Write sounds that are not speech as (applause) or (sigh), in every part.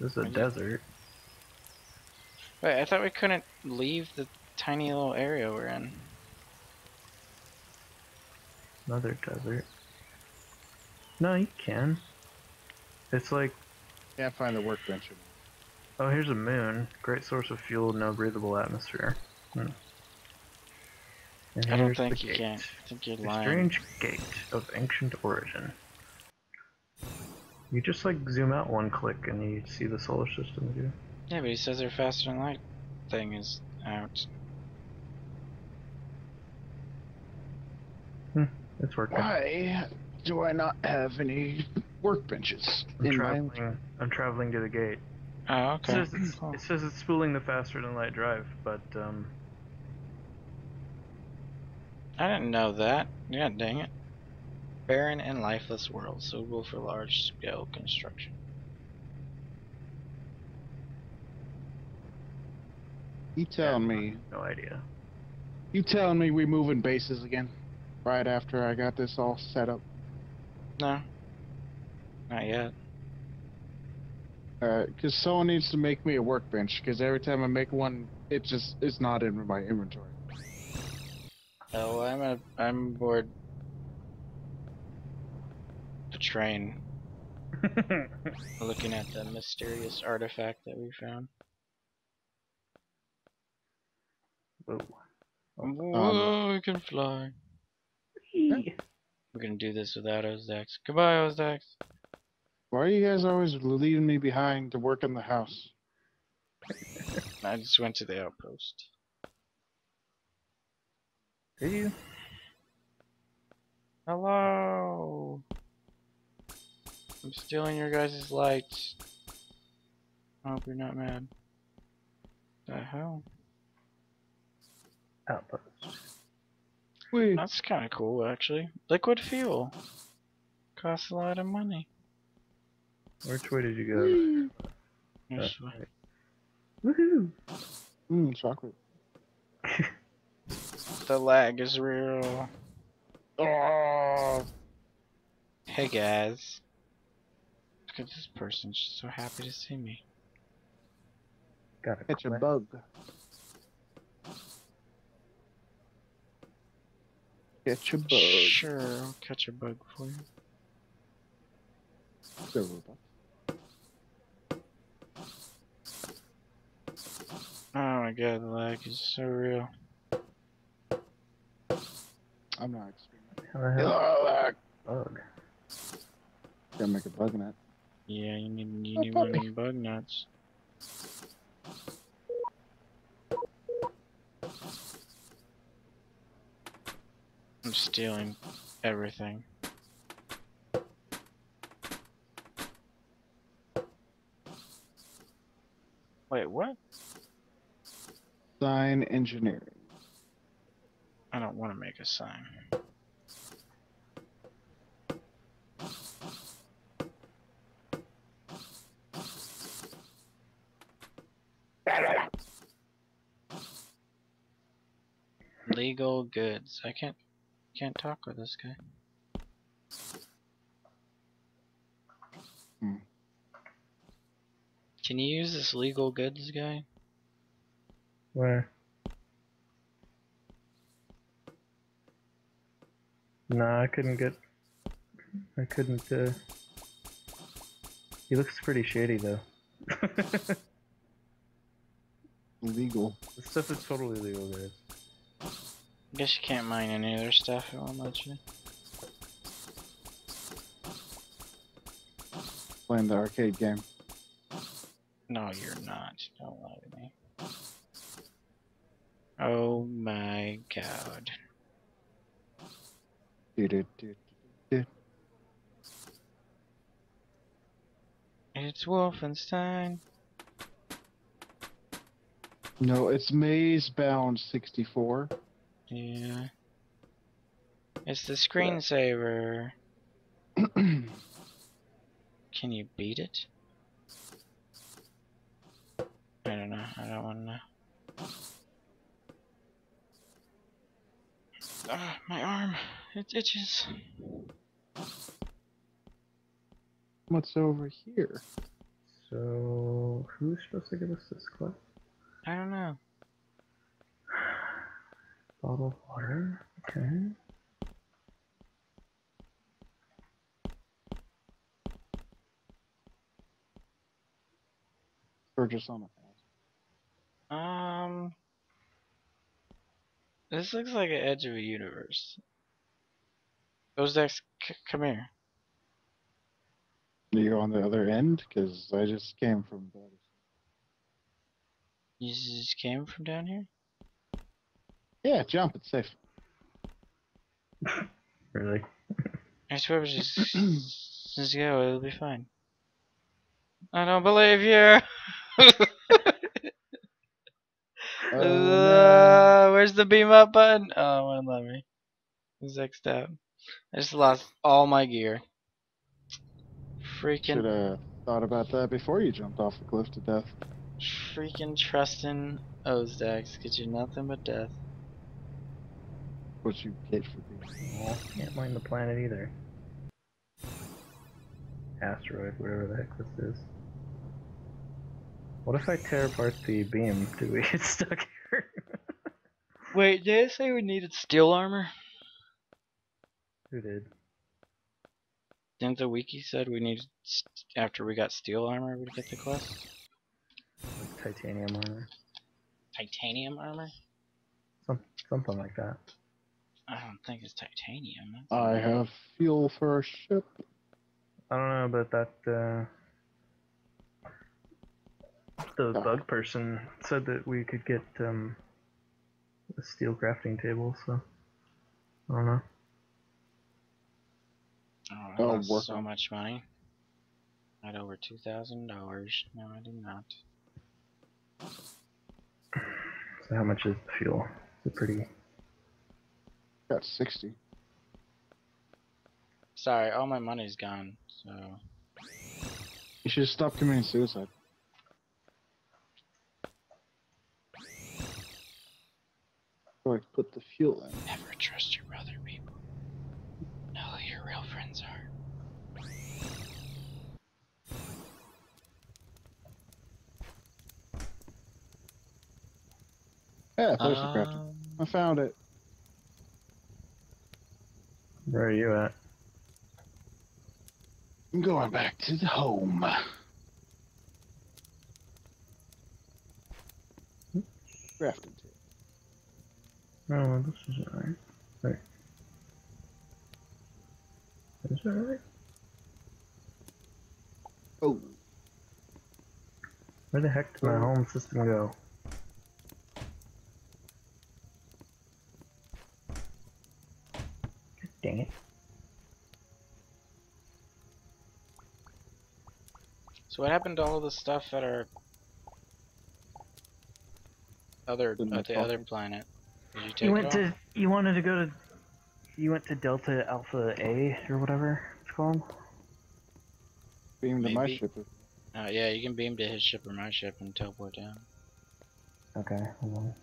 This is a desert. Wait, I thought we couldn't leave the tiny little area we're in. Another desert. No, you can. It's like, Can't find the workbench. oh, here's a moon. Great source of fuel, no breathable atmosphere. Hmm. And I don't think you gate. can. I think you're A lying. strange gate of ancient origin. You just like zoom out one click and you see the solar system view. Yeah, but he says their faster than light thing is out. It's working. Why do I not have any workbenches I'm in my traveling. I'm traveling to the gate. Oh, It okay. says it's, Cool. it says it's spooling the faster than light drive, but um, I didn't know that. Yeah, dang it. Barren and lifeless world, suitable for large-scale construction. You telling me? no idea. You telling me we moving bases again? Right after I got this all set up. No. Not yet. Alright, because someone needs to make me a workbench. Because every time I make one, it just it's not in my inventory. Oh, I'm a, I'm aboard the train, (laughs) looking at the mysterious artifact that we found. Whoa. Um, um, whoa, we can fly. Whee! We're gonna do this without Osedax. Goodbye, Osedax. Why are you guys always leaving me behind to work in the house? (laughs) I just went to the outpost. Did you? Hello. I'm stealing your guys' lights. I hope you're not mad. The hell? Outpost. Wait, That's kind of cool, actually. Liquid fuel. Costs a lot of money. Which way did you go? This Uh, way. Woohoo! mm, chocolate. (laughs) The lag is real. Oh, Hey guys. Look at this person, she's so happy to see me. Got a catch a bug. Catch a bug. Sure, I'll catch a bug for you. Silver bug. Oh my god, the lag is so real. I'm not experimenting. How the hell? Bug. Gotta make a bug net. Yeah, you need you need one of puppy. them bug nuts. I'm stealing everything. Wait, what? Sign engineering. I don't want to make a sign. Legal goods. I can't can't talk with this guy. Hmm. Can you use this legal goods guy? Where? Nah, I couldn't get. I couldn't. uh... He looks pretty shady though. (laughs) Legal. This stuff is totally legal, guys. Guess you can't mine any other stuff. It won't let you. Playing the arcade game. No, you're not. Don't lie to me. Oh my god. Dude, dude, dude. It's Wolfenstein. No, it's Maze Bound 64. Yeah. It's the screensaver. (clears throat) Can you beat it? I don't know. I don't want to know. Ah, my arm. It itches. What's over here? So who's supposed to give us this quest? I don't know. Bottle of water. Okay. Or just on a Um, this looks like an edge of a universe. Osedax, c- come here. You're on the other end? Because I just came from the You just came from down here? Yeah, jump, it's safe. (laughs) Really? I swear, just just go. It'll be fine. I don't believe you. Oh, (laughs) Uh, where's the beam up button? Oh, it won't let me. It's X'd. I just lost all my gear. Freaking. Should have thought about that before you jumped off the cliff to death. freaking trusting Osedax. Get you nothing but death. What you get for being. Well, can't mind the planet either. Asteroid, whatever the heck this is. What if I tear apart the beam? Do we get stuck here? (laughs) Wait, did it say we needed steel armor? Who did? Didn't the wiki said we needed st- after we got steel armor we would get the quest? Like titanium armor? Titanium armor? Some, something like that. I don't think it's titanium. That's- I have fuel for a ship. I don't know about that, uh... The Oh. bug person said that we could get, um... A steel crafting table, so... I don't know. Oh, I Oh, lost work so much money. I had over two thousand dollars. No, I did not. So how much is the fuel? It's a pretty... Got 60. Sorry, all my money's gone. So You should stop committing suicide. Or put the fuel in. never trust your brother, people. Know who your real friends are. Yeah, crafting. Um, I found it. Where are you at? I'm going back to the home. Crafting table. No, oh, this is alright. Wait. Is that right? Oh, Where the heck did my oh. home system go? So what happened to all the stuff at our other at I the talk? other planet? Did you take You went all? to you wanted to go to you went to Delta Alpha A or whatever it's called? beam to my Maybe. ship. Uh, yeah, you can beam to his ship or my ship and teleport down. Okay, hold on.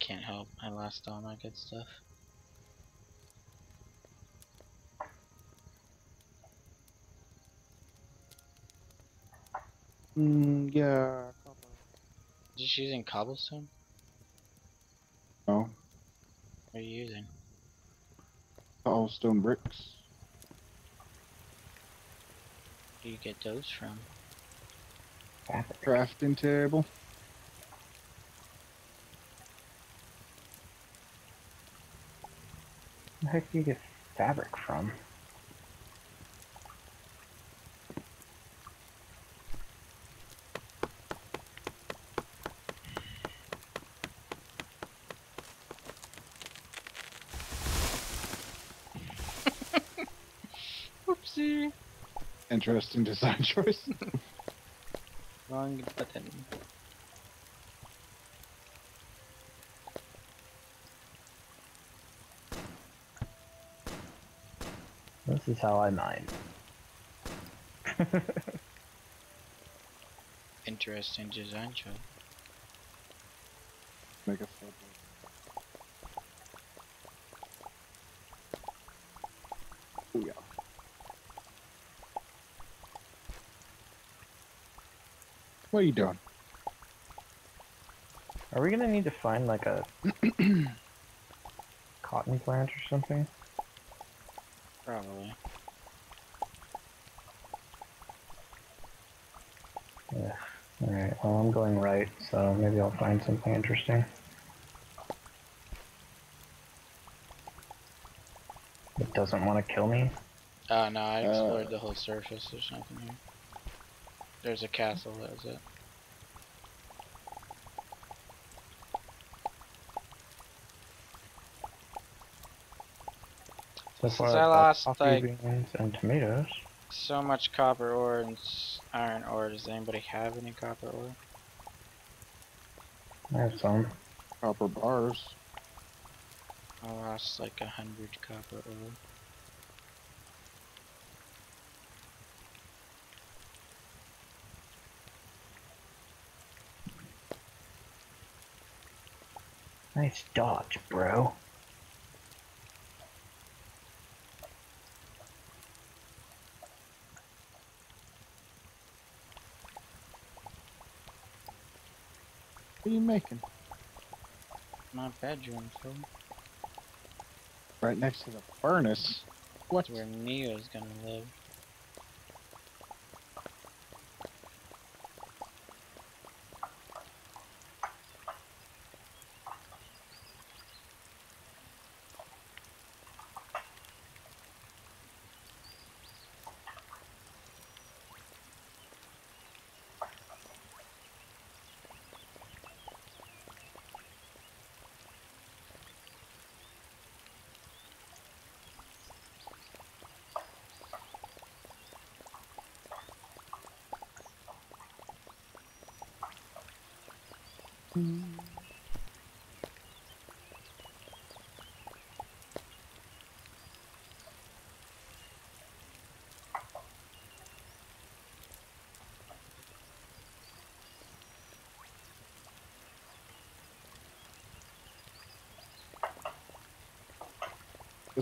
Can't help. I lost all my good stuff. Mm, yeah. Just using cobblestone? No, What are you using? cobblestone bricks. Where do you get those from? Crafting table. Where the heck do you get fabric from? Interesting design (laughs) choice. Wrong button. This is how I mine. (laughs) Interesting design choice. Make a full Oh yeah. What are you doing? Are we gonna need to find like a (clears throat) cotton plant or something? Probably. Yeah. Alright, well I'm going right, so maybe I'll find something interesting. It doesn't want to kill me? Oh no, I Uh, explored the whole surface. There's nothing here. There's a castle, that was it. So Since far I I've lost, coffee like- beans and tomatoes. So much copper ore and iron ore. Does anybody have any copper ore? I have some. Copper bars. I lost like a hundred copper ore. Nice dodge, bro. What are you making? My bedroom, fool. Right next to the furnace. What? That's where Neo's gonna live. Guess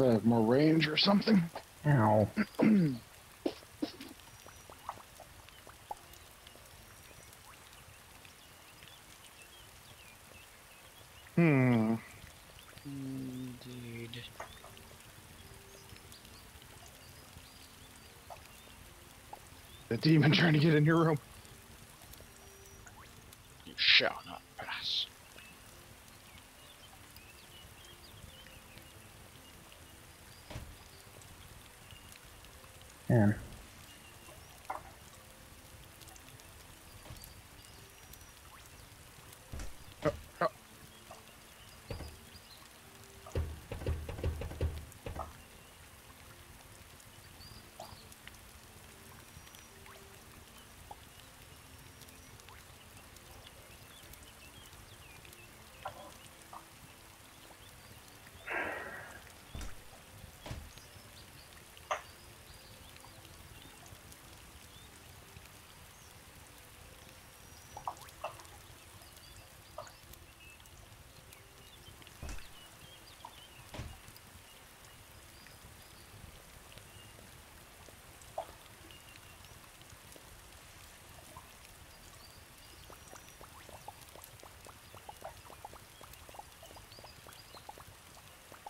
I have more range or something. Ow. (clears throat) The demon trying to get in your room. You shall not pass. Man.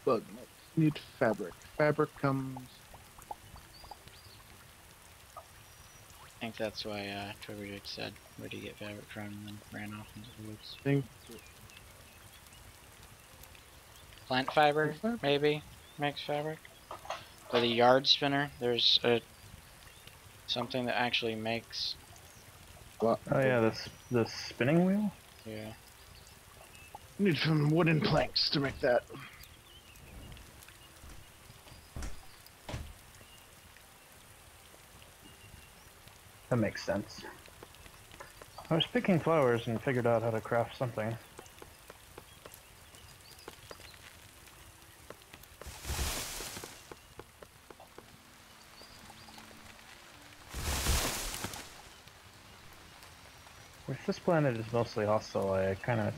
Bug nuts. Need fabric. Fabric comes. I think that's why uh, Twibberjix said, where do you get fabric from, and then ran off into the woods. Think. Plant fiber, Plant maybe, makes fabric. For the yard spinner, there's a something that actually makes, What? Oh yeah, this the spinning wheel? yeah. Need some wooden planks to make that. That makes sense. I was picking flowers and figured out how to craft something. If this planet is mostly hostile, I kind of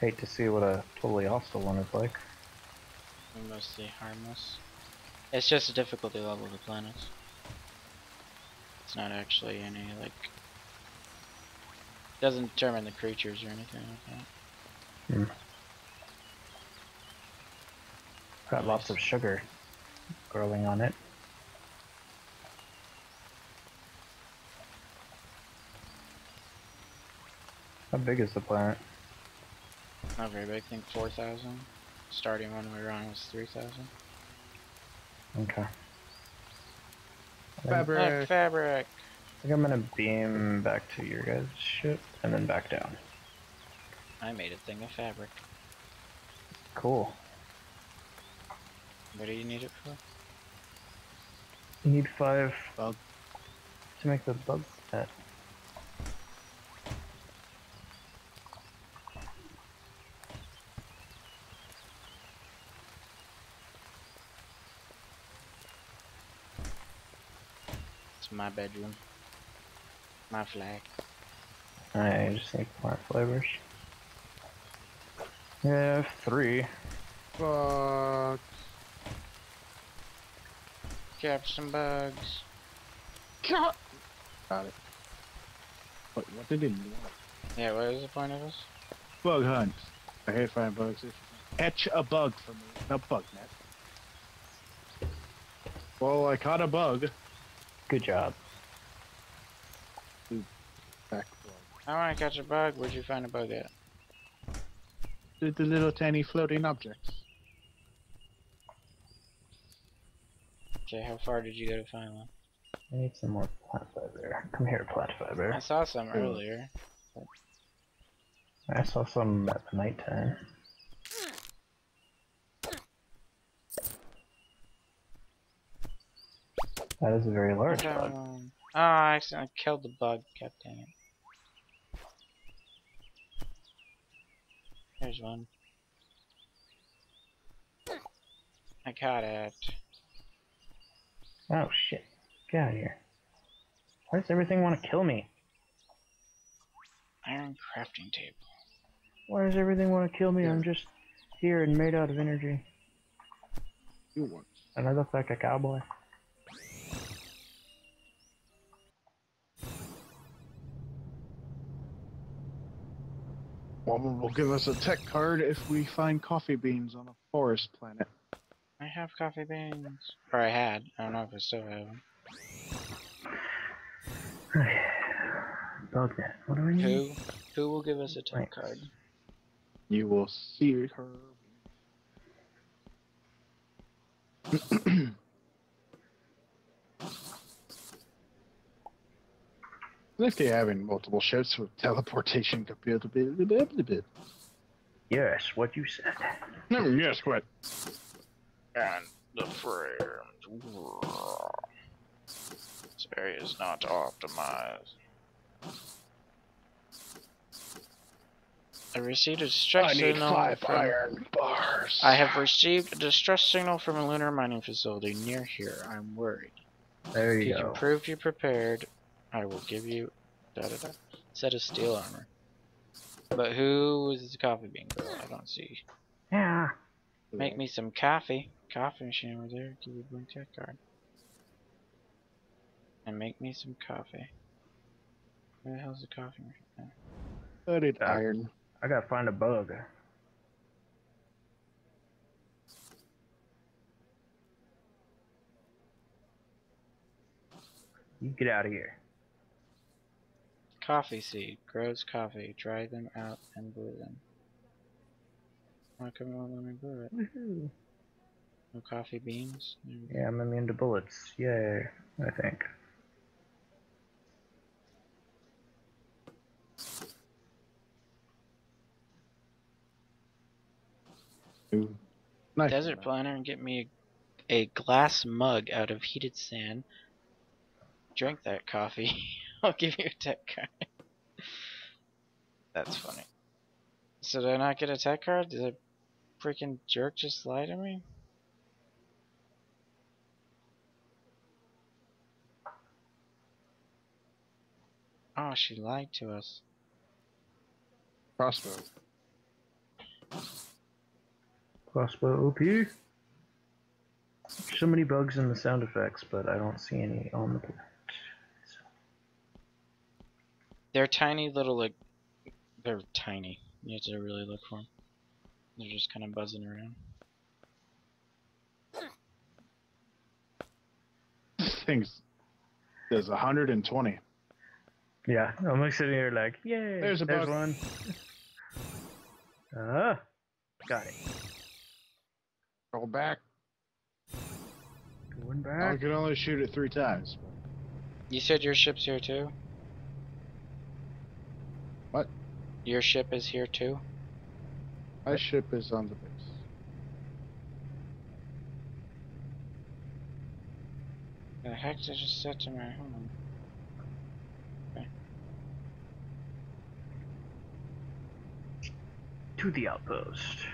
hate to see what a totally hostile one is like. They're mostly harmless. It's just a difficulty level of the planets. It's not actually any like doesn't determine the creatures or anything like that. Hmm. Got lots of sugar growing on it. How big is the planet? Not very big, I think four thousand. Starting when we were on was three thousand. Okay. I Fabric. fabric. think I'm gonna beam back to your guys' ship and then back down. I made a thing of fabric. Cool. What do you need it for? You need five Bug. to make the bug net. My bedroom. My flag. I just need plant flavors. Yeah, I have three. Fuck. Captain Bugs. Got Got it. What, what did it do? Yeah, what is the point of this? Bug hunt. I hate finding bugs. Catch a bug for me. A bug net. Well, I caught a bug. Good job. Back I want to catch a bug. Where'd you find a bug at? the, the little tiny floating objects. Okay, how far did you go to find one? I need some more plant fiber. Come here, plant fiber. I saw some Ooh. earlier. I saw some at the nighttime. That is a very large bug. Um, oh, I accidentally killed the bug. God dang it. There's one. I caught it. Oh shit. Get out of here. Why does everything want to kill me? Iron crafting table. Why does everything want to kill me? I'm just here and made out of energy. You want? And I look like a cowboy. Woman will give us a tech card if we find coffee beans on a forest planet. I have coffee beans. Or I had. I don't know if I still have them. (sighs) Bug net. What do I need? Who? Who will give us a tech Thanks. card? You will see her. (clears throat) if they having multiple ships with teleportation capability. Yes, what you said. No, yes, what? And the frames. This area is not optimized. I received a distress I need signal five from- iron bars. I have received a distress signal from a lunar mining facility near here. I'm worried. There you you go. can prove you're prepared, I will give you da da da set of steel armor. But who is the coffee bean girl? I don't see. Yeah. Make me some coffee. Coffee machine over there. Give you a blue tech card. And make me some coffee. Where the hell's the coffee machine? Oh, I need iron. I gotta find a bug. You get out of here. Coffee seed. Grows coffee. Dry them out and brew them. Why come you won't let me brew it? Woohoo. No coffee beans? There we go. Yeah, I'm immune to bullets. Yay, I think. Ooh. Nice. Desert planner and get me a, a glass mug out of heated sand. Drink that coffee. (laughs) I'll give you a tech card. That's funny. So did I not get a tech card? Did the freaking jerk just lie to me? Oh, she lied to us. Crossbow. Crossbow OP. So many bugs in the sound effects, but I don't see any on the planet. So, They're tiny little like they're tiny. You have to really look for them. They're just kind of buzzing around. This thing's does 120. yeah, I'm like sitting here like, yay, There's a bug. one. Ah, got it. Roll back. Going back. I can only shoot it three times. You said your ship's here too? What? Your ship is here too? My ship is on the base. The heck did I just set to my home? To the outpost.